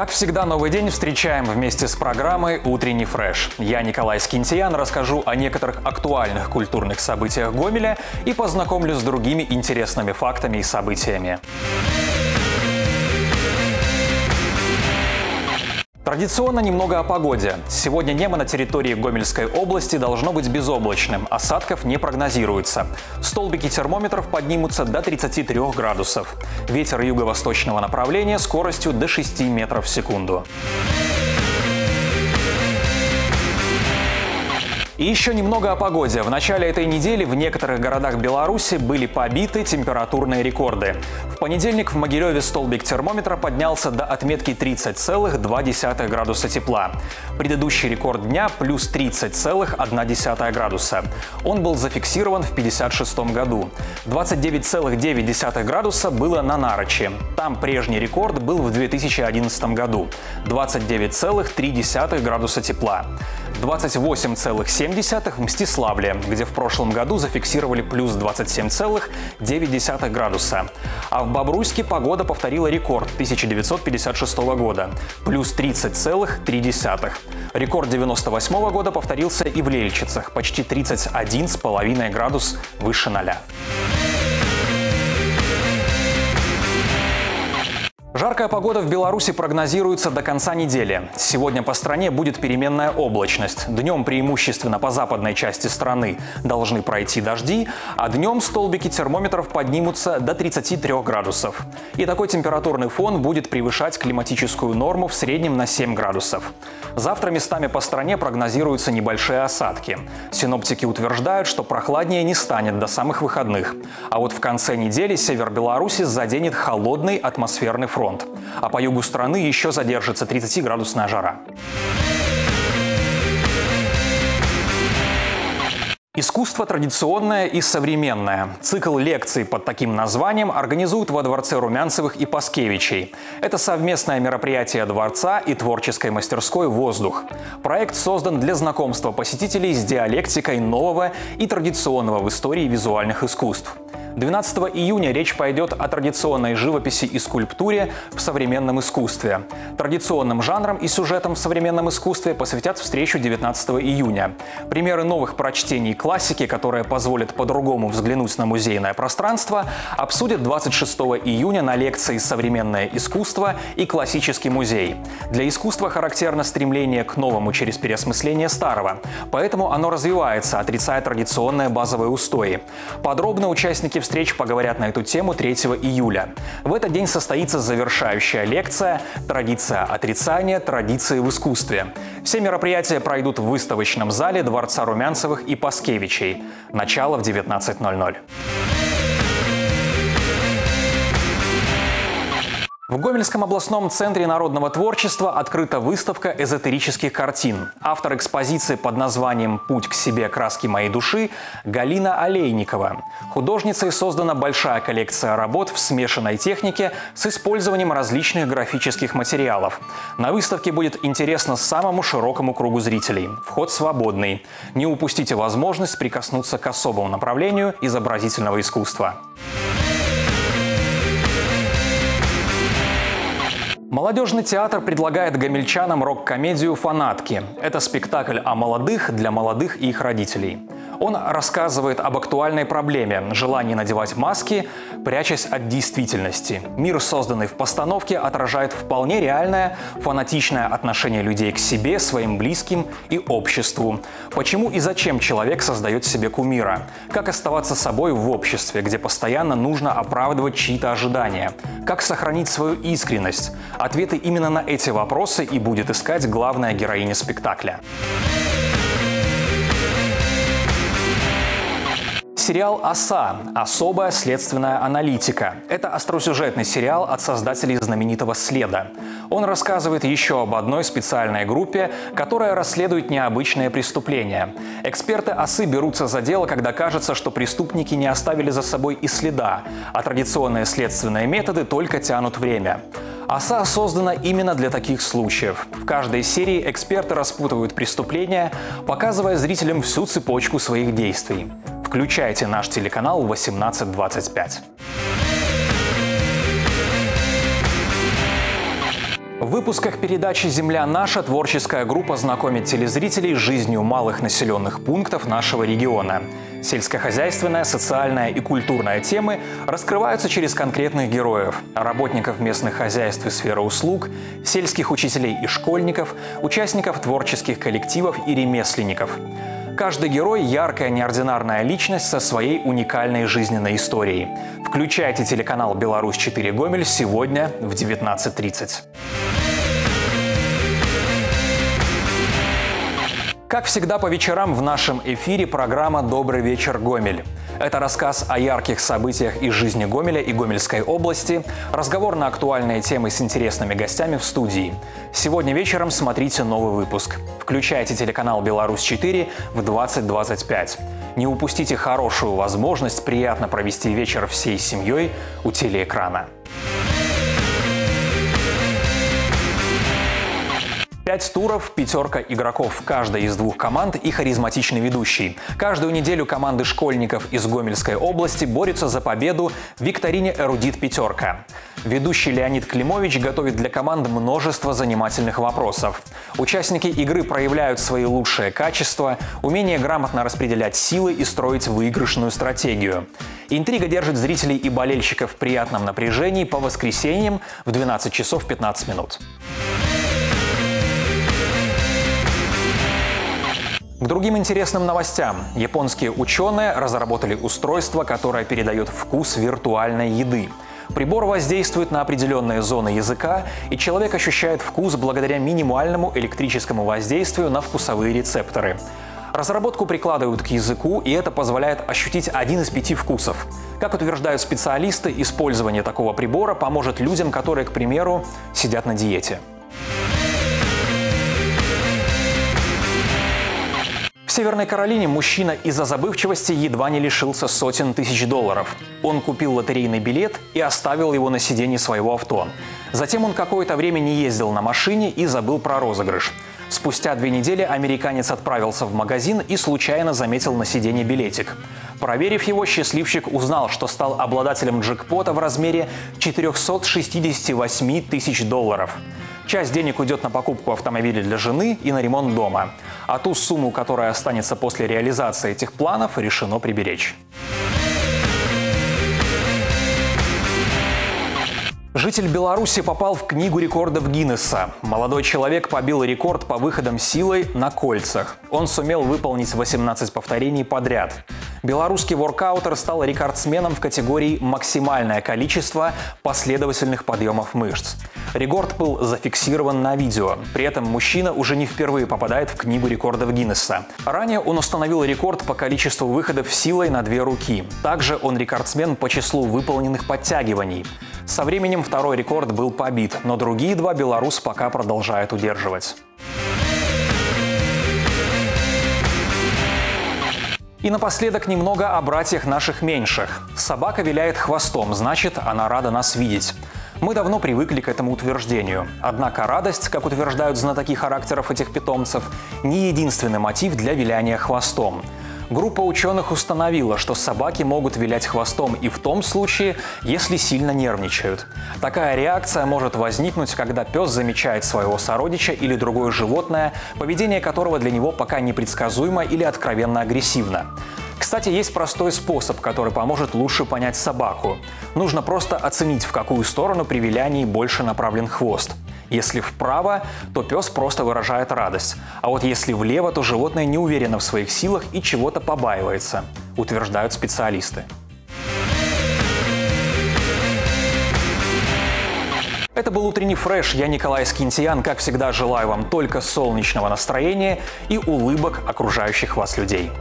Как всегда, новый день встречаем вместе с программой «Утренний фреш». Я, Николай Скинтиян, расскажу о некоторых актуальных культурных событиях Гомеля и познакомлю с другими интересными фактами и событиями. Традиционно немного о погоде. Сегодня небо на территории Гомельской области должно быть безоблачным, осадков не прогнозируется. Столбики термометров поднимутся до 33 градусов. Ветер юго-восточного направления скоростью до 6 метров в секунду. И еще немного о погоде. В начале этой недели в некоторых городах Беларуси были побиты температурные рекорды. В понедельник в Могилеве столбик термометра поднялся до отметки 30,2 градуса тепла. Предыдущий рекорд дня – плюс 30,1 градуса. Он был зафиксирован в 1956 году. 29,9 градуса было на Нарочи. Там прежний рекорд был в 2011 году – 29,3 градуса тепла. 28,7 в Мстиславле, где в прошлом году зафиксировали плюс 27,9 градуса. А в Бобруйске погода повторила рекорд 1956 года – плюс 30,3. Рекорд 98 года повторился и в Лельчицах – почти 31,5 градус выше ноля. Жаркая погода в Беларуси прогнозируется до конца недели. Сегодня по стране будет переменная облачность. Днем преимущественно по западной части страны должны пройти дожди, а днем столбики термометров поднимутся до 33 градусов. И такой температурный фон будет превышать климатическую норму в среднем на 7 градусов. Завтра местами по стране прогнозируются небольшие осадки. Синоптики утверждают, что прохладнее не станет до самых выходных. А вот в конце недели север Беларуси заденет холодный атмосферный фронт фронт. А по югу страны еще задержится 30-градусная жара. Искусство традиционное и современное. Цикл лекций под таким названием организуют во Дворце Румянцевых и Паскевичей. Это совместное мероприятие Дворца и творческой мастерской «Воздух». Проект создан для знакомства посетителей с диалектикой нового и традиционного в истории визуальных искусств. 12 июня речь пойдет о традиционной живописи и скульптуре в современном искусстве. Традиционным жанрам и сюжетам в современном искусстве посвятят встречу 19 июня. Примеры новых прочтений классики, которые позволят по-другому взглянуть на музейное пространство, обсудят 26 июня на лекции «Современное искусство» и «Классический музей». Для искусства характерно стремление к новому через переосмысление старого, поэтому оно развивается, отрицая традиционные базовые устои. Подробно участники встреч поговорят на эту тему 3 июля. В этот день состоится завершающая лекция «Традиция отрицания. Традиции в искусстве». Все мероприятия пройдут в выставочном зале Дворца Румянцевых и Паскевичей. Начало в 19.00. В Гомельском областном центре народного творчества открыта выставка эзотерических картин. Автор экспозиции под названием «Путь к себе. Краски моей души» Галина Олейникова. Художницей создана большая коллекция работ в смешанной технике с использованием различных графических материалов. На выставке будет интересно самому широкому кругу зрителей. Вход свободный. Не упустите возможность прикоснуться к особому направлению изобразительного искусства. Молодежный театр предлагает гомельчанам рок-комедию «Фанатки». Это спектакль о молодых для молодых и их родителей. Он рассказывает об актуальной проблеме – желании надевать маски, прячась от действительности. Мир, созданный в постановке, отражает вполне реальное фанатичное отношение людей к себе, своим близким и обществу. Почему и зачем человек создает себе кумира? Как оставаться собой в обществе, где постоянно нужно оправдывать чьи-то ожидания? Как сохранить свою искренность? Ответы именно на эти вопросы и будет искать главная героиня спектакля. Сериал «Оса. Особая следственная аналитика». Это остросюжетный сериал от создателей знаменитого «Следа». Он рассказывает еще об одной специальной группе, которая расследует необычные преступления. Эксперты «Осы» берутся за дело, когда кажется, что преступники не оставили за собой и следа, а традиционные следственные методы только тянут время. ОСА создана именно для таких случаев. В каждой серии эксперты распутывают преступления, показывая зрителям всю цепочку своих действий. Включайте наш телеканал 1825. В выпусках передачи «Земля наша» творческая группа знакомит телезрителей с жизнью малых населенных пунктов нашего региона. Сельскохозяйственная, социальная и культурная темы раскрываются через конкретных героев – работников местных хозяйств и сферы услуг, сельских учителей и школьников, участников творческих коллективов и ремесленников. Каждый герой – яркая неординарная личность со своей уникальной жизненной историей. Включайте телеканал «Беларусь-4 Гомель» сегодня в 19.30. Как всегда по вечерам в нашем эфире программа «Добрый вечер, Гомель». Это рассказ о ярких событиях из жизни Гомеля и Гомельской области, разговор на актуальные темы с интересными гостями в студии. Сегодня вечером смотрите новый выпуск. Включайте телеканал «Беларусь-4» в 2025. Не упустите хорошую возможность приятно провести вечер всей семьей у телеэкрана. Пять туров, пятерка игроков каждой из двух команд и харизматичный ведущий. Каждую неделю команды школьников из Гомельской области борются за победу в викторине «Эрудит пятерка». Ведущий Леонид Климович готовит для команд множество занимательных вопросов. Участники игры проявляют свои лучшие качества, умение грамотно распределять силы и строить выигрышную стратегию. Интрига держит зрителей и болельщиков в приятном напряжении по воскресеньям в 12 часов 15 минут. Другим интересным новостям. Японские ученые разработали устройство, которое передает вкус виртуальной еды. Прибор воздействует на определенные зоны языка, и человек ощущает вкус благодаря минимальному электрическому воздействию на вкусовые рецепторы. Разработку прикладывают к языку, и это позволяет ощутить один из пяти вкусов. Как утверждают специалисты, использование такого прибора поможет людям, которые, к примеру, сидят на диете. В Северной Каролине мужчина из-за забывчивости едва не лишился сотен тысяч долларов. Он купил лотерейный билет и оставил его на сиденье своего авто. Затем он какое-то время не ездил на машине и забыл про розыгрыш. Спустя две недели американец отправился в магазин и случайно заметил на сиденье билетик. Проверив его, счастливчик узнал, что стал обладателем джекпота в размере 468 тысяч долларов. Часть денег уйдет на покупку автомобиля для жены и на ремонт дома. А ту сумму, которая останется после реализации этих планов, решено приберечь. Житель Беларуси попал в книгу рекордов Гиннесса. Молодой человек побил рекорд по выходам силой на кольцах. Он сумел выполнить 18 повторений подряд. Белорусский воркаутер стал рекордсменом в категории «максимальное количество последовательных подъемов мышц». Рекорд был зафиксирован на видео. При этом мужчина уже не впервые попадает в книгу рекордов Гиннесса. Ранее он установил рекорд по количеству выходов силой на две руки. Также он рекордсмен по числу выполненных подтягиваний. Со временем второй рекорд был побит, но другие два белорус пока продолжает удерживать. И напоследок немного о братьях наших меньших. Собака виляет хвостом, значит, она рада нас видеть. Мы давно привыкли к этому утверждению. Однако радость, как утверждают знатоки характеров этих питомцев, не единственный мотив для виляния хвостом. Группа ученых установила, что собаки могут вилять хвостом и в том случае, если сильно нервничают. Такая реакция может возникнуть, когда пес замечает своего сородича или другое животное, поведение которого для него пока непредсказуемо или откровенно агрессивно. Кстати, есть простой способ, который поможет лучше понять собаку. Нужно просто оценить, в какую сторону при вилянии больше направлен хвост. Если вправо, то пес просто выражает радость. А вот если влево, то животное не уверено в своих силах и чего-то побаивается, утверждают специалисты. Это был утренний фреш. Я Николай Скинтиян. Как всегда, желаю вам только солнечного настроения и улыбок окружающих вас людей.